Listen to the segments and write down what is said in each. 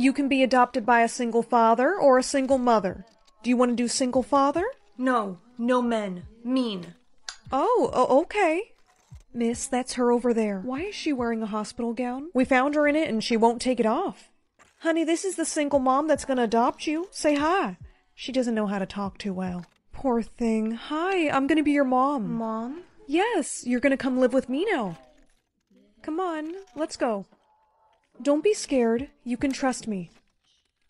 You can be adopted by a single father or a single mother. Do you want to do single father? No, no men. Mean. Oh, okay. Miss, that's her over there. Why is she wearing a hospital gown? We found her in it and she won't take it off. Honey, this is the single mom that's gonna adopt you. Say hi. She doesn't know how to talk too well. Poor thing. Hi, I'm gonna be your mom. Mom? Yes, you're gonna come live with me now. Come on, let's go. Don't be scared. You can trust me.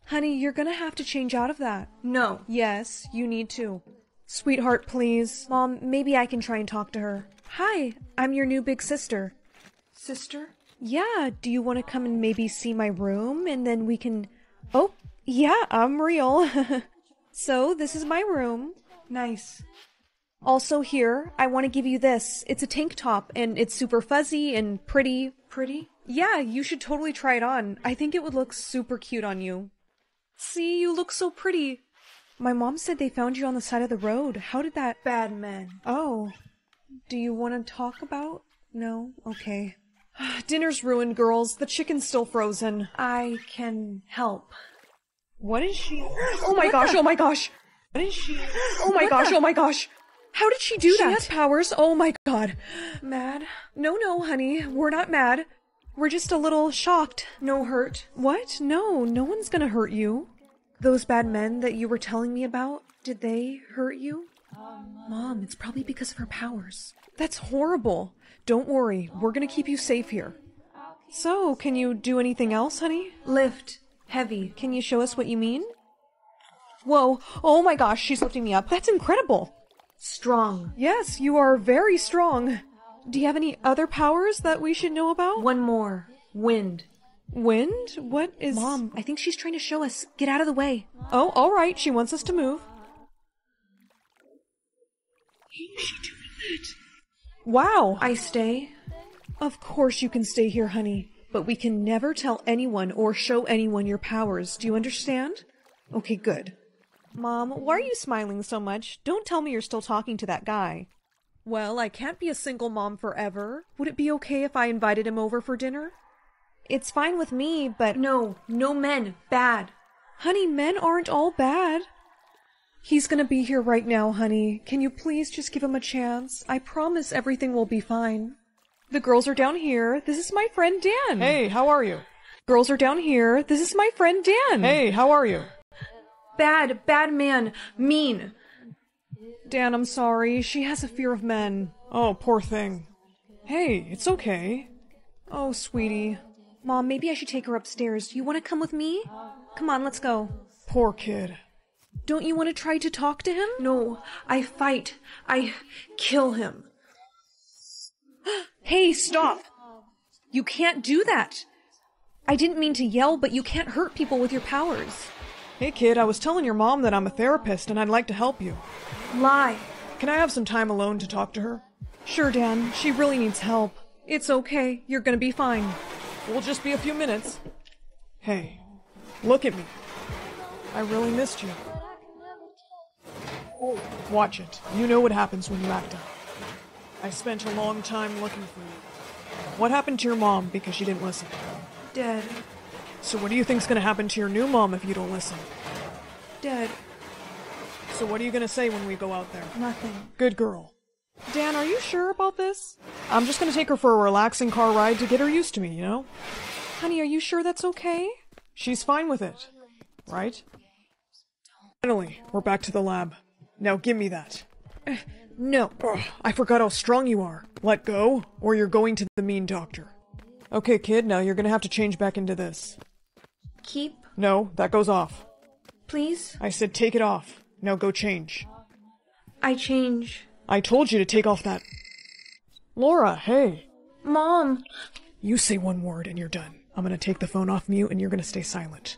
Honey, you're gonna have to change out of that. No. Yes, you need to. Sweetheart, please. Mom, maybe I can try and talk to her. Hi, I'm your new big sister. Sister? Yeah, do you want to come and maybe see my room and then we can. Oh, yeah, I'm real. so, this is my room. Nice. Also, here, I want to give you this. It's a tank top and it's super fuzzy and pretty. Pretty? Yeah, you should totally try it on. I think it would look super cute on you. See, you look so pretty. My mom said they found you on the side of the road. How did that. Bad men. Oh. Do you want to talk about? No? Okay. Dinner's ruined, girls. The chicken's still frozen. I can help. What is she? Oh my gosh, oh my gosh! What is she? Oh my gosh, oh my gosh! How did she do She that? has powers. Oh my god. Mad? No, no, honey. We're not mad. We're just a little shocked. No hurt. What? No, no one's gonna hurt you. Those bad men that you were telling me about, did they hurt you? Mom, it's probably because of her powers. That's horrible. Don't worry, we're gonna keep you safe here. So, can you do anything else, honey? Lift. Heavy. Can you show us what you mean? Whoa, oh my gosh, she's lifting me up. That's incredible. Strong. Yes, you are very strong. Do you have any other powers that we should know about? One more. Wind. Wind? What is. Mom, I think she's trying to show us. Get out of the way. Oh, alright, she wants us to move. Wow! I stay. Of course you can stay here, honey. But we can never tell anyone or show anyone your powers. Do you understand? Okay, good. Mom, why are you smiling so much? Don't tell me you're still talking to that guy. Well, I can't be a single mom forever. Would it be okay if I invited him over for dinner? It's fine with me, but. No, no men. Bad. Honey, men aren't all bad. He's gonna be here right now, honey. Can you please just give him a chance? I promise everything will be fine. The girls are down here. This is my friend Dan. Hey, how are you? Girls are down here. This is my friend Dan. Hey, how are you? Bad, bad man. Mean. Dan, I'm sorry. She has a fear of men. Oh, poor thing. Hey, it's okay. Oh, sweetie. Mom, maybe I should take her upstairs. Do you want to come with me? Come on, let's go. Poor kid. Don't you want to try to talk to him? No, I fight. I kill him. Hey, stop! You can't do that! I didn't mean to yell, but you can't hurt people with your powers. Hey, kid, I was telling your mom that I'm a therapist and I'd like to help you. Lie. Can I have some time alone to talk to her? Sure, Dan. She really needs help. It's okay. You're gonna be fine. We'll just be a few minutes. Hey, look at me. I really missed you. Watch it. You know what happens when you act up. I spent a long time looking for you. What happened to your mom because she didn't listen? Dead. So what do you think's gonna happen to your new mom if you don't listen? Dead. So what are you gonna say when we go out there? Nothing. Good girl. Dan, are you sure about this? I'm just gonna take her for a relaxing car ride to get her used to me, you know? Honey, are you sure that's okay? She's fine with it, right? Finally, we're back to the lab. Now give me that. No. Ugh, I forgot how strong you are. Let go, or you're going to the mean doctor. Okay, kid, now you're gonna have to change back into this. Keep. No, that goes off. Please. I said take it off. Now go change. I change. I told you to take off that. Laura, hey. Mom. You say one word and you're done. I'm gonna take the phone off mute and you're gonna stay silent.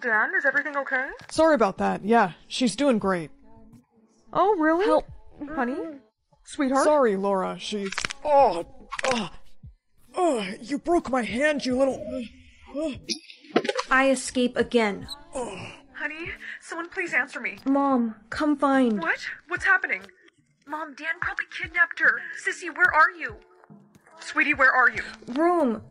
Dan, is everything okay? Sorry about that. Yeah, she's doing great. Oh, really? Help, honey? Sweetheart? Sorry, Laura. She's. Oh, oh, oh! You broke my hand, you little. Oh. I escape again. Oh. Honey, someone please answer me. Mom, come find. What? What's happening? Mom, Dan probably kidnapped her. Sissy, where are you? Sweetie, where are you? Room.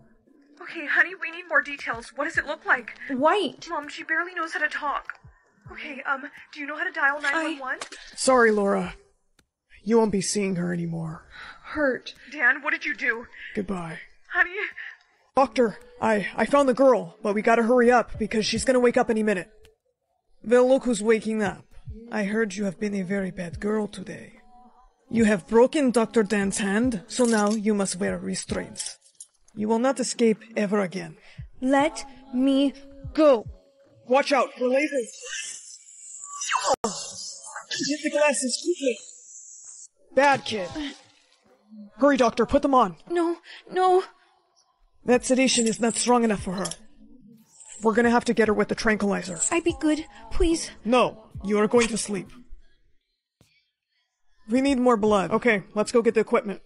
Okay, honey, we need more details. What does it look like? White. Mom, she barely knows how to talk. Okay, um, do you know how to dial 911? I... Sorry, Laura. You won't be seeing her anymore. Hurt. Dan, what did you do? Goodbye. Honey, Doctor, I I found the girl, but we gotta hurry up because she's gonna wake up any minute. Well, look who's waking up. I heard you have been a very bad girl today. You have broken Dr. Dan's hand, so now you must wear restraints. You will not escape ever again. Let me go. Watch out for lasers. Get the glasses quickly. Bad kid. Hurry, doctor, put them on. No, no. That sedation is not strong enough for her. We're gonna have to get her with the tranquilizer. I'd be good, please. No, you are going to sleep. We need more blood. Okay, let's go get the equipment.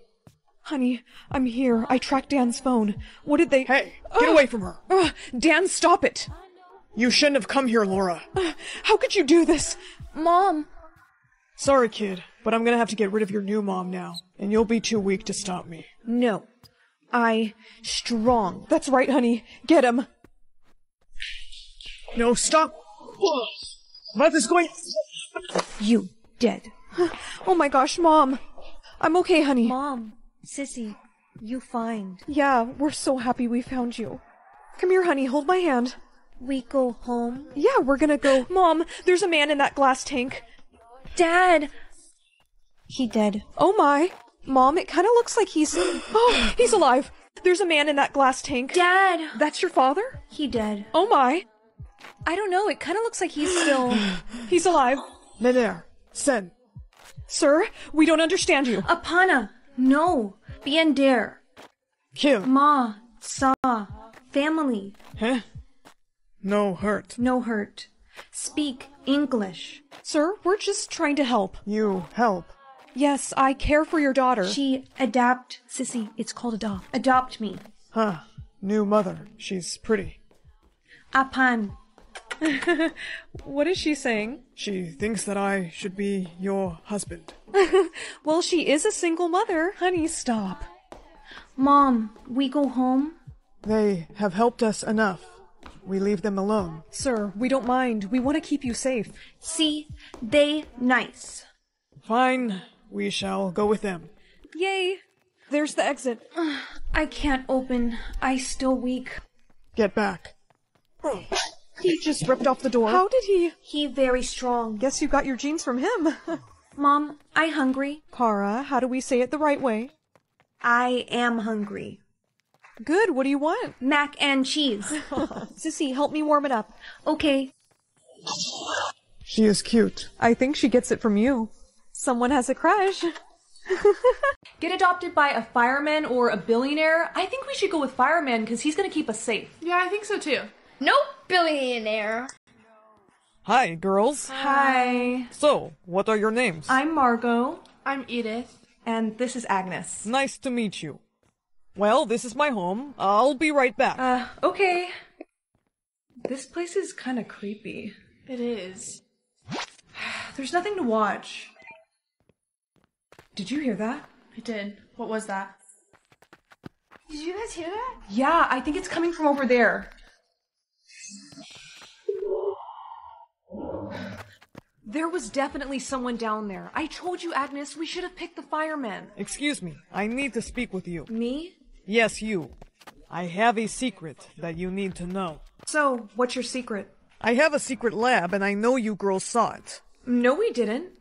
honey, I'm here. I tracked Dan's phone. What did they. Hey, get away from her. Ugh, Dan, stop it! You shouldn't have come here, Laura. How could you do this? Mom. Sorry, kid, but I'm gonna have to get rid of your new mom now, and you'll be too weak to stop me. No. I strong. That's right, honey. Get him. No, stop! What is going? You dead. Oh my gosh, Mom. I'm okay, honey. Mom. Sissy. You find. Yeah, we're so happy we found you. Come here, honey. Hold my hand. We go home. Yeah, we're gonna go. Mom, there's a man in that glass tank. Dad. He dead. Oh my. Mom, it kind of looks like he's. Oh, he's alive. There's a man in that glass tank. Dad. That's your father? He dead. Oh my. I don't know. It kind of looks like he's still. He's alive. Mener, Sen, Sir, we don't understand you. Apana. No. Bien der. kill. Ma. Sa. Family. Huh? No hurt. No hurt. Speak English. Sir, we're just trying to help. You help. Yes, I care for your daughter. She adapt. Sissy, it's called adopt. Adopt me. Huh. New mother. She's pretty. Apan. What is she saying? She thinks that I should be your husband. Well, she is a single mother. Honey, stop. Mom, we go home? They have helped us enough. We leave them alone. Sir, we don't mind. We want to keep you safe. See, they nice. Fine. We shall go with them. Yay. There's the exit. I can't open. I still weak. Get back. He just ripped off the door. How did he? He very strong. Guess you got your genes from him. Mom, I hungry. Kara, how do we say it the right way? I am hungry. Good, what do you want? Mac and cheese. Sissy, help me warm it up. Okay. She is cute. I think she gets it from you. Someone has a crush. Get adopted by a fireman or a billionaire? I think we should go with fireman because he's gonna keep us safe. Yeah, I think so too. Nope, billionaire. Hi, girls. Hi. So, what are your names? I'm Margot, I'm Edith. and this is Agnes. Nice to meet you. Well, this is my home. I'll be right back. Uh, okay. This place is kind of creepy. It is. There's nothing to watch. Did you hear that? I did. What was that? Did you guys hear that? Yeah, I think it's coming from over there. There was definitely someone down there. I told you, Agnes, we should have picked the firemen. Excuse me. I need to speak with you. Me? Yes, you. I have a secret that you need to know. So, what's your secret? I have a secret lab and I know you girls saw it. No, we didn't.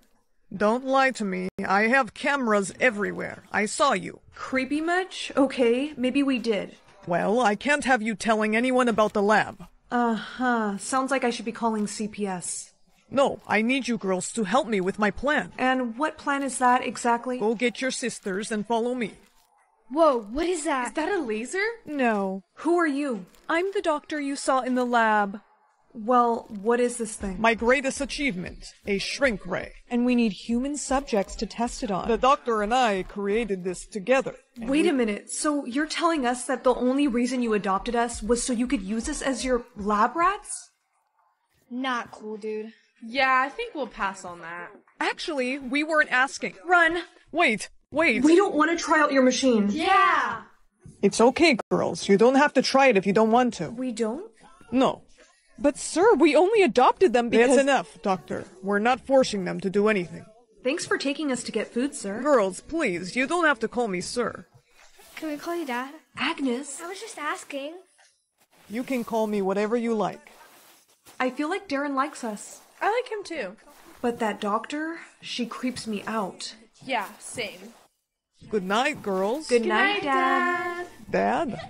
Don't lie to me. I have cameras everywhere. I saw you. Creepy much? Okay, maybe we did. Well, I can't have you telling anyone about the lab. Uh huh. Sounds like I should be calling CPS. No, I need you girls to help me with my plan. And what plan is that exactly? Go get your sisters and follow me. Whoa, what is that? Is that a laser? No. Who are you? I'm the doctor you saw in the lab. Well, what is this thing? My greatest achievement, a shrink ray. And we need human subjects to test it on. The doctor and I created this together. Wait we- a minute. So you're telling us that the only reason you adopted us was so you could use us as your lab rats? Not cool, dude. Yeah, I think we'll pass on that. Actually, we weren't asking. Run! Wait, wait. We don't want to try out your machine. Yeah! It's okay, girls. You don't have to try it if you don't want to. We don't? No. But sir, we only adopted them because- That's enough, Doctor. We're not forcing them to do anything. Thanks for taking us to get food, sir. Girls, please, you don't have to call me sir. Can we call you dad? Agnes, I was just asking. You can call me whatever you like. I feel like Darren likes us. I like him too. But that doctor, she creeps me out. Yeah, same. Good night, girls. Good, night, Dad. Dad?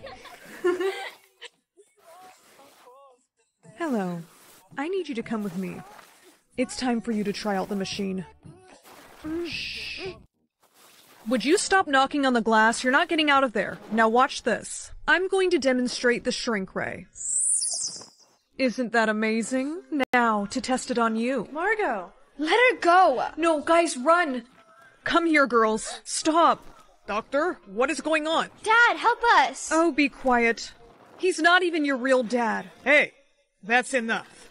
Hello. I need you to come with me. It's time for you to try out the machine. Shh. Would you stop knocking on the glass? You're not getting out of there. Now watch this. I'm going to demonstrate the shrink ray. Isn't that amazing? Now, to test it on you. Margot. Let her go. No, guys, run! Come here, girls. Stop. Doctor, what is going on? Dad, help us. Oh, be quiet. He's not even your real dad. Hey, that's enough.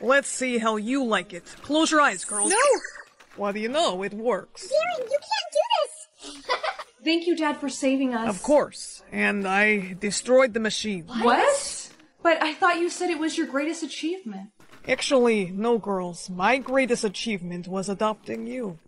Let's see how you like it. Close your eyes, girls. No! What do you know? It works. Darren, you can't do this. Thank you, Dad, for saving us. Of course. And I destroyed the machine. What? But I thought you said it was your greatest achievement. Actually, no, girls. My greatest achievement was adopting you.